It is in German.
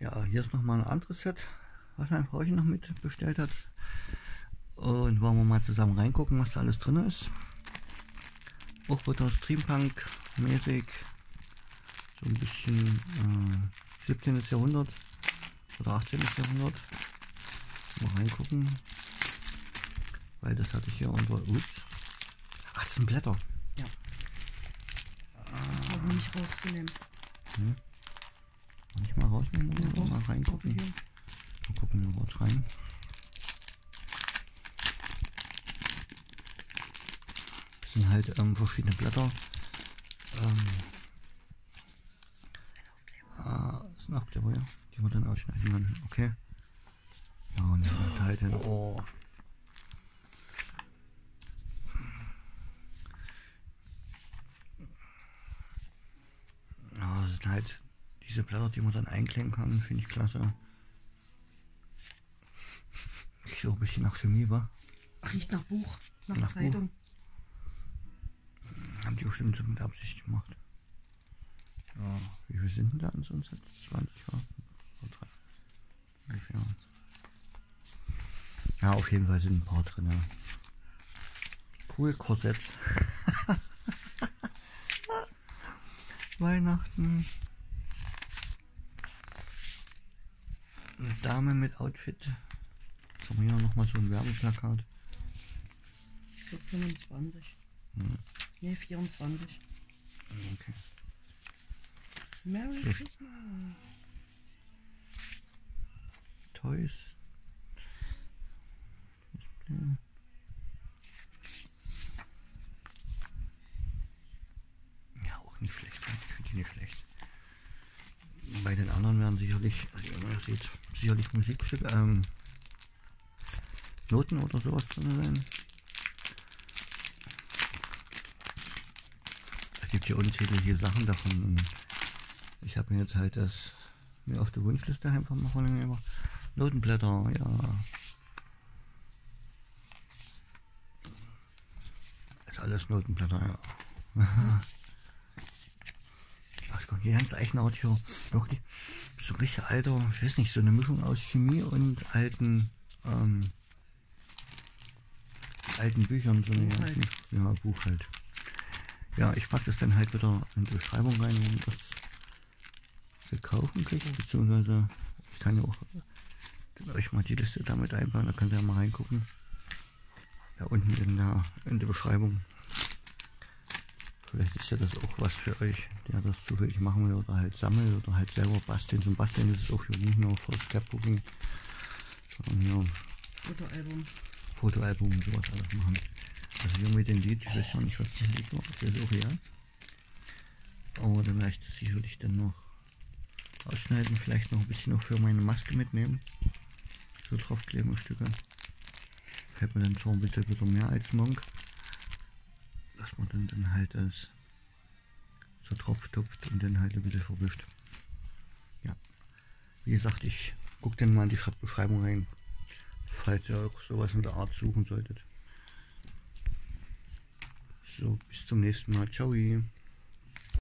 Ja, hier ist noch mal ein anderes Set, was mein Frauchen noch mit bestellt hat. Und wollen wir mal zusammen reingucken, was da alles drin ist. Auch wieder Streampunk mäßig. So ein bisschen äh, 17. Jahrhundert oder 18. Jahrhundert. Mal reingucken. Weil das hatte ich hier unter. Ups. Ach, das sind Blätter. Ja. Aber nicht rauszunehmen. Hm. Kann ich mal rausnehmen oder Ja, mal reingucken? Hier. Mal gucken wir kurz rein. Das sind halt ähm, verschiedene Blätter. Ähm, Das ist ein Aufkleber. ah, ja. Die wir dann ausschneiden können. Okay. Ja, und das ist halt ein Oh. Ja, das sind halt diese Blätter, die man dann einklemmen kann, finde ich klasse. Riecht so ein bisschen nach Chemie, wa? Riecht nach Buch, nach, Nach Buch. Zeitung. Haben die bestimmt so mit Absicht gemacht. Ja, wie viel sind denn da an so einem Set? 20, ja? Oder drei? Ungefähr. Ja, auf jeden Fall sind ein paar drin. Ja. Cool, Korsetts. Weihnachten. Eine Dame mit Outfit. Jetzt haben wir hier nochmal so ein Werbeplakat. Ich glaube 25. Hm. Ne, 24. Okay. Merry So. Christmas. Toys. Display. Ja, auch nicht schlecht. Ich finde die nicht schlecht. Bei den anderen werden sicherlich, also ihr seht, sicherlich Musikstücke, ähm, Noten oder sowas drin sein. Es gibt hier unzählige Sachen davon. Und ich habe mir jetzt halt das mir auf der Wunschliste einfach mal von gemacht. Notenblätter, ja. Ist alles Notenblätter, ja. Die ganz Eichenaudio, wirklich so richtig alter, ich weiß nicht, so eine Mischung aus Chemie und alten, ähm, alten Büchern, so eine Buch ganzen, ja, Buch halt. Ja, ich packe das dann halt wieder in die Beschreibung rein, wenn ihr das zu kaufen kriegt, beziehungsweise ich kann ja auch euch mal die Liste damit einbauen, da könnt ihr ja mal reingucken. Da unten in der, in der Beschreibung. Vielleicht ist ja das auch was für euch, der das zufällig machen will oder halt sammelt oder halt selber basteln. Zum Basteln ist es auch für nicht nur für Scrapbooking, sondern hier Fotoalbum. Fotoalbum und sowas alles machen. Also hier mit dem Lied, ich weiß noch nicht, was das Lied war, das ist auch ja. Aber dann werde ich das sicherlich dann noch ausschneiden, vielleicht noch ein bisschen noch für meine Maske mitnehmen. So Draufklebestücke. Fällt mir dann zwar ein bisschen wieder mehr als Monk. Dass man dann, dann halt das so tupft und dann halt ein bisschen verwischt. Ja. Wie gesagt, ich gucke dann mal in die Beschreibung rein, falls ihr auch sowas in der Art suchen solltet. So, bis zum nächsten Mal. Ciao.